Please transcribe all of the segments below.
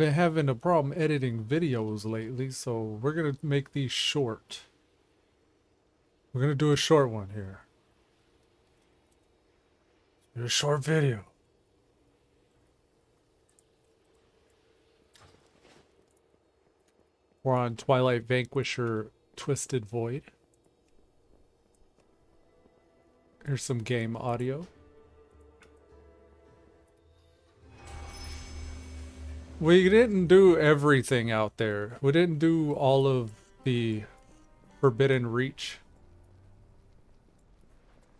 been having a problem editing videos lately, so we're gonna make these short. We're gonna do a short one here. A short video. We're on Twilight Vanquisher Twisted Void. Here's some game audio. We didn't do everything out there. We didn't do all of the Forbidden Reach.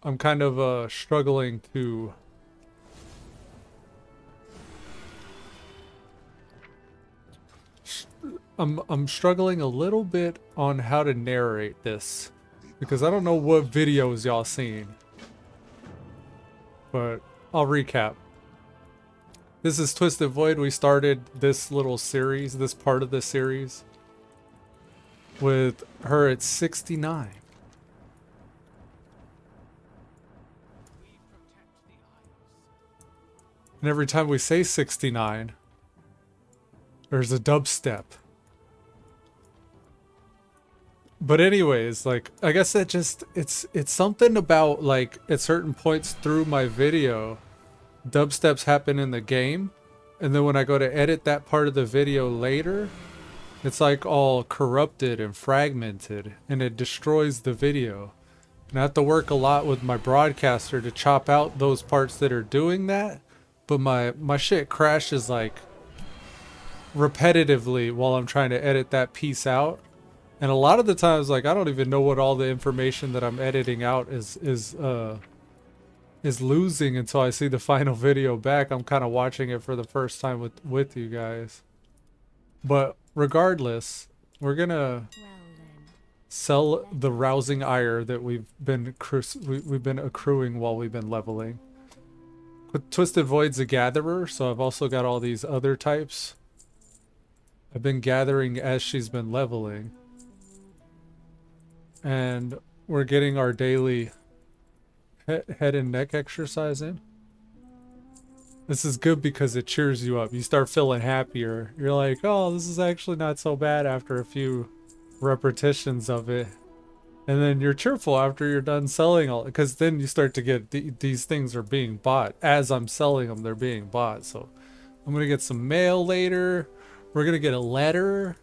I'm kind of uh, struggling to I'm I'm struggling a little bit on how to narrate this because I don't know what videos y'all seen. But I'll recap. This is Twisted Void. We started this little series, this part of the series, with her at 69. And every time we say 69, there's a dubstep. But anyways, like I guess that just it's it's something about like at certain points through my video, dubsteps happen in the game, and then when I go to edit that part of the video later, it's like all corrupted and fragmented, and it destroys the video. And I have to work a lot with my broadcaster to chop out those parts that are doing that, but my my shit crashes like repetitively while I'm trying to edit that piece out and a lot of the times, like, I don't even know what all the information that I'm editing out is, is, uh, is losing until I see the final video back. I'm kind of watching it for the first time with, with you guys. But regardless, we're gonna sell the rousing ire that we've been we've been accruing while we've been leveling. With Twisted Void's a gatherer, so I've also got all these other types. I've been gathering as she's been leveling and we're getting our daily head and neck exercise in. This is good because it cheers you up. You start feeling happier. You're like, oh, this is actually not so bad after a few repetitions of it. And then you're cheerful after you're done selling all because then you start to get th these things are being bought. As I'm selling them, they're being bought. So I'm going to get some mail later. We're going to get a letter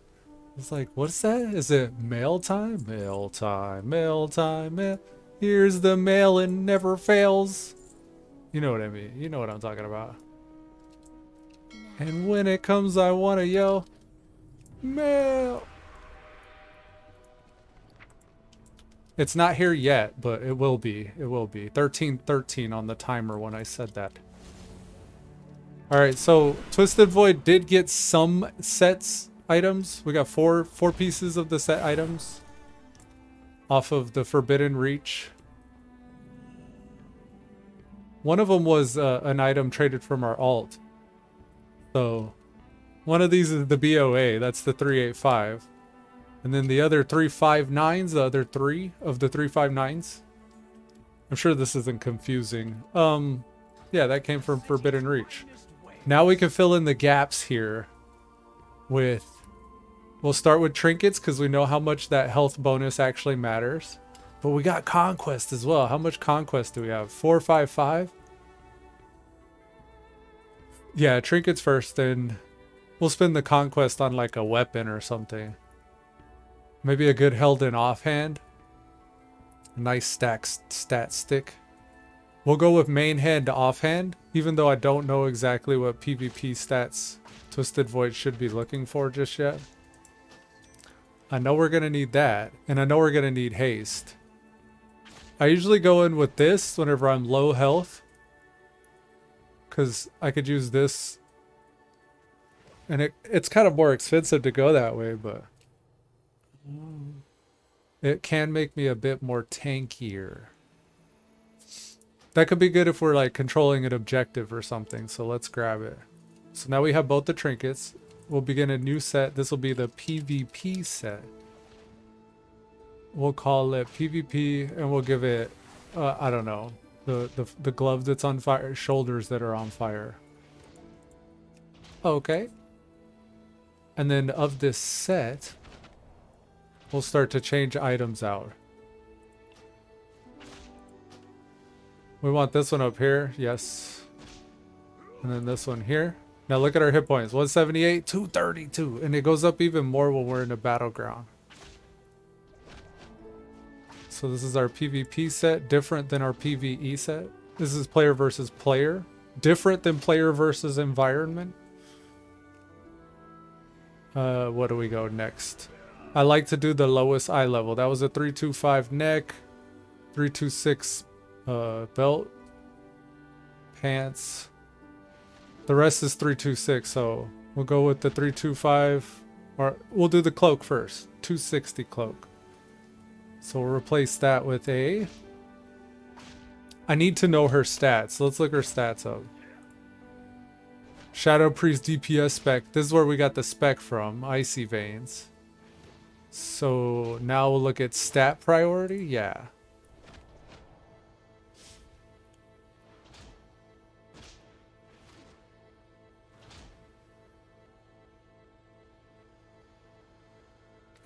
it's like, what's that? Is it mail time? Mail time, mail time, mail. Here's the mail and never fails. You know what I mean. You know what I'm talking about. And when it comes, I want to yell, mail. It's not here yet, but it will be. It will be. 1313 on the timer when I said that. Alright, so Twisted Void did get some sets items. We got four four pieces of the set items off of the Forbidden Reach. One of them was uh, an item traded from our alt. So one of these is the BOA, that's the 385. And then the other 359s, the other three of the 359s. I'm sure this isn't confusing. Um, yeah, that came from Forbidden Reach. Now we can fill in the gaps here with We'll start with trinkets because we know how much that health bonus actually matters. But we got conquest as well. How much conquest do we have? Four, five, five? Yeah, trinkets first, then we'll spend the conquest on like a weapon or something. Maybe a good held in offhand. A nice stack stat stick. We'll go with main hand to offhand, even though I don't know exactly what PvP stats Twisted Void should be looking for just yet. I know we're going to need that, and I know we're going to need haste. I usually go in with this whenever I'm low health. Because I could use this. And it, it's kind of more expensive to go that way, but... It can make me a bit more tankier. That could be good if we're like controlling an objective or something, so let's grab it. So now we have both the trinkets. We'll begin a new set. This will be the PvP set. We'll call it PvP and we'll give it, uh, I don't know, the, the, the glove that's on fire, shoulders that are on fire. Okay. And then of this set, we'll start to change items out. We want this one up here. Yes. And then this one here. Now look at our hit points. 178, 232. And it goes up even more when we're in a battleground. So this is our PvP set, different than our PvE set. This is player versus player, different than player versus environment. Uh, what do we go next? I like to do the lowest eye level. That was a 325 neck, 326 uh, belt, pants. The rest is 326, so we'll go with the 325, or we'll do the cloak first. 260 cloak. So we'll replace that with a... I need to know her stats. Let's look her stats up. Shadow Priest DPS spec. This is where we got the spec from. Icy Veins. So now we'll look at stat priority. Yeah.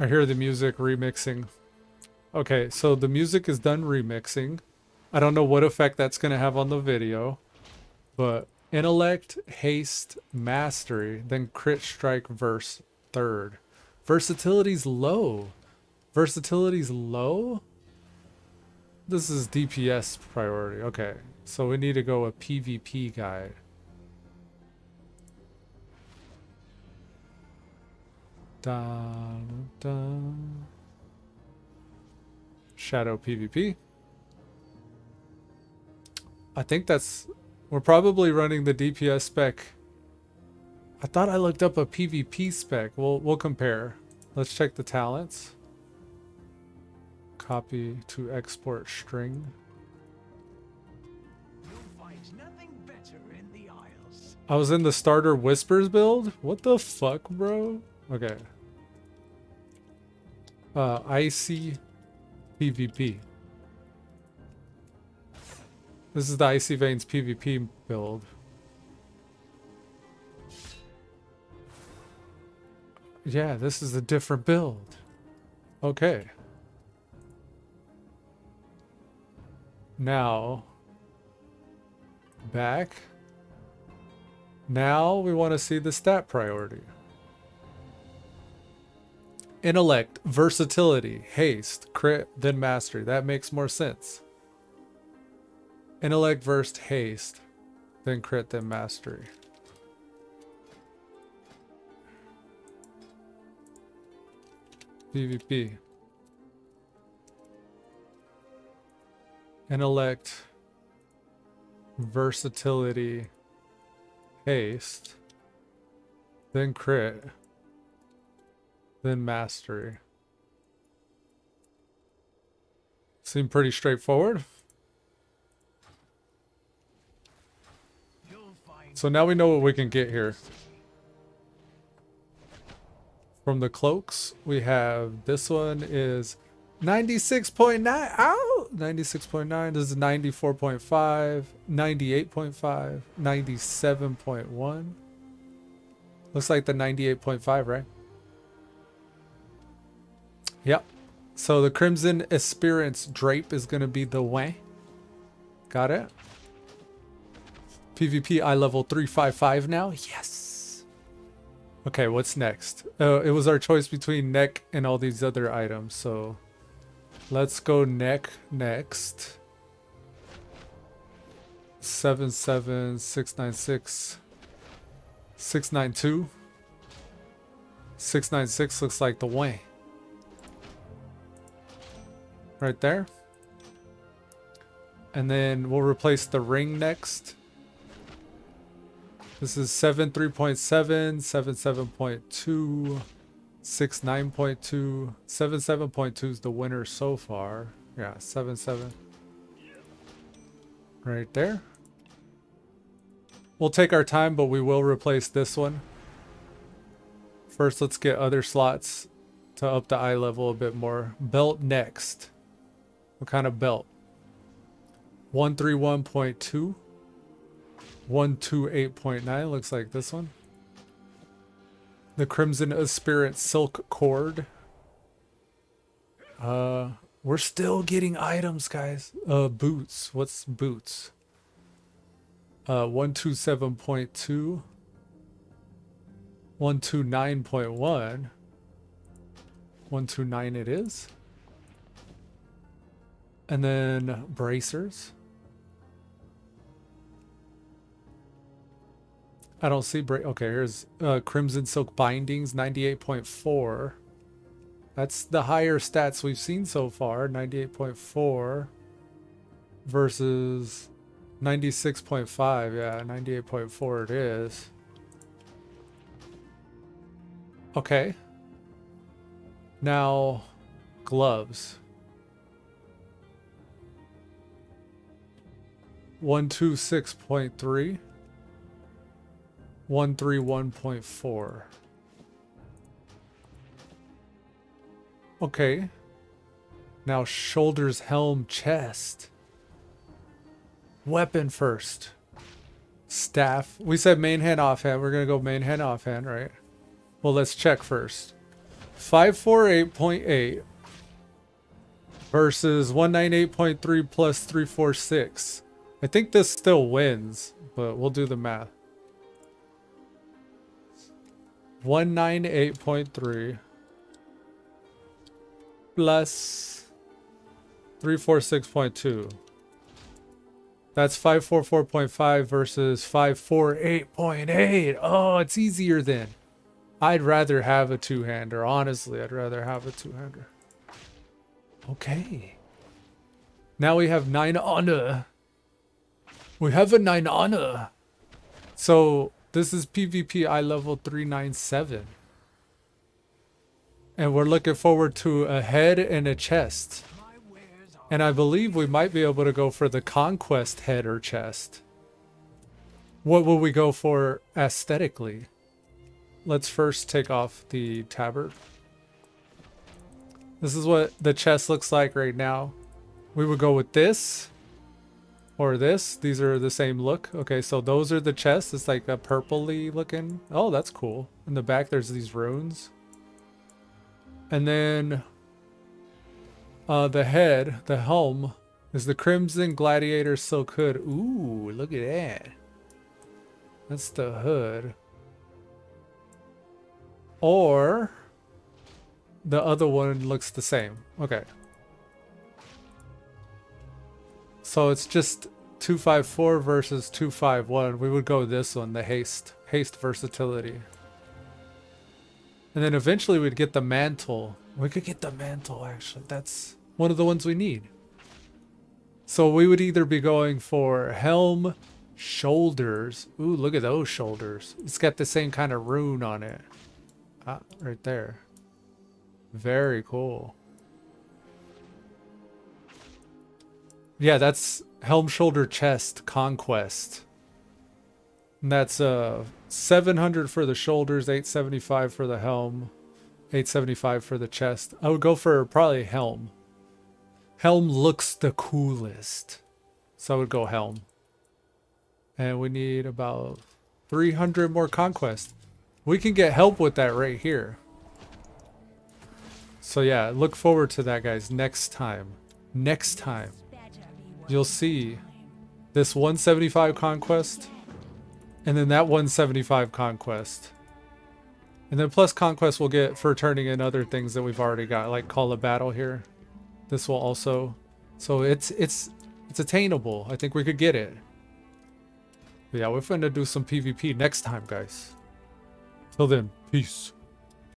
I hear the music remixing. Okay, so the music is done remixing. I don't know what effect that's going to have on the video, but intellect, haste, mastery, then crit strike verse third. Versatility's low. Versatility's low? This is DPS priority. Okay, so we need to go a PvP guide. Dun, dun. Shadow PvP. I think that's... We're probably running the DPS spec. I thought I looked up a PvP spec. We'll, we'll compare. Let's check the talents. Copy to export string. I was in the starter whispers build? What the fuck, bro? Okay. Uh, icy PvP. This is the Icy Veins PvP build. Yeah, this is a different build. Okay. Now, back. Now we want to see the stat priority. Intellect, versatility, haste, crit, then mastery. That makes more sense. Intellect, versed, haste, then crit, then mastery. PvP. Intellect, versatility, haste, then crit. Then mastery. Seem pretty straightforward. So now we know what we can get here. From the cloaks, we have this one is 96.9. Ow! 96.9. This is 94.5, 98.5, 97.1. Looks like the 98.5, right? Yep. So the Crimson Experience Drape is going to be the way. Got it? PvP I level 355 now? Yes! Okay, what's next? Uh, it was our choice between neck and all these other items, so... Let's go neck next. 77696 692 696 looks like the way. Right there. And then we'll replace the ring next. This is 7 3.7, 7 7.2, 6 9.2, 7 7.2 is the winner so far. Yeah, 7 7. Right there. We'll take our time, but we will replace this one. First, let's get other slots to up the eye level a bit more. Belt next. What kind of belt? 131.2. 128.9 looks like this one. The Crimson Aspirant Silk Cord. Uh, we're still getting items, guys. Uh, boots. What's boots? Uh, 127.2. 129.1. 129 it is. And then bracers. I don't see break. Okay, here's uh, Crimson Silk Bindings, 98.4. That's the higher stats we've seen so far, 98.4 versus 96.5. Yeah, 98.4 it is. Okay. Now, gloves. 126.3. 131.4. Okay. Now shoulders, helm, chest. Weapon first. Staff. We said main hand offhand. We're going to go main hand offhand, right? Well, let's check first. 548.8 versus 198.3 plus 346. I think this still wins, but we'll do the math. 198.3 plus 346.2. That's 544.5 versus 548.8. Oh, it's easier then. I'd rather have a two-hander. Honestly, I'd rather have a two-hander. Okay. Now we have 9 honor. We have a 9 honor. So this is PvP I level 397. And we're looking forward to a head and a chest. And I believe we might be able to go for the conquest head or chest. What will we go for aesthetically? Let's first take off the tabard. This is what the chest looks like right now. We would go with this or this. These are the same look. Okay, so those are the chests. It's like a purpley looking. Oh, that's cool. In the back, there's these runes. And then uh, the head, the helm, is the Crimson Gladiator Silk Hood. Ooh, look at that. That's the hood. Or the other one looks the same. Okay. So it's just 254 versus 251. We would go this one, the haste. Haste versatility. And then eventually we'd get the mantle. We could get the mantle, actually. That's one of the ones we need. So we would either be going for helm, shoulders. Ooh, look at those shoulders. It's got the same kind of rune on it. Ah, right there. Very cool. Yeah, that's Helm Shoulder Chest Conquest. And that's uh 700 for the shoulders, 875 for the helm, 875 for the chest. I would go for probably helm. Helm looks the coolest. So I would go helm. And we need about 300 more conquest. We can get help with that right here. So yeah, look forward to that guys next time. Next time you'll see this 175 conquest and then that 175 conquest. And then plus conquest we'll get for turning in other things that we've already got, like call a battle here. This will also so it's it's it's attainable. I think we could get it. But yeah, we're finna do some PvP next time, guys. Till then, peace.